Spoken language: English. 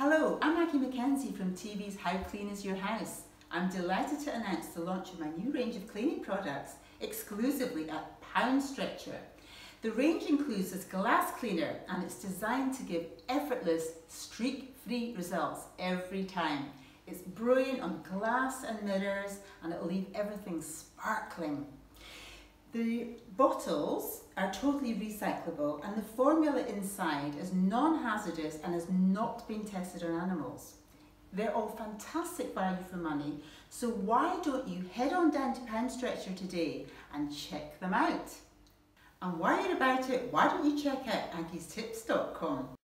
Hello, I'm Aggie MacKenzie from TV's How Clean Is Your House. I'm delighted to announce the launch of my new range of cleaning products exclusively at Poundstretcher. The range includes this glass cleaner and it's designed to give effortless, streak-free results every time. It's brilliant on glass and mirrors and it'll leave everything sparkling. The bottles are totally recyclable and the formula inside is non-hazardous and has not been tested on animals. They're all fantastic value for money, so why don't you head on down to Poundstretcher today and check them out? And while you're about it, why don't you check out aggiestops.com?